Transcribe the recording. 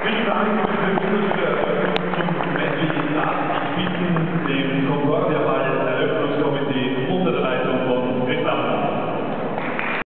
Good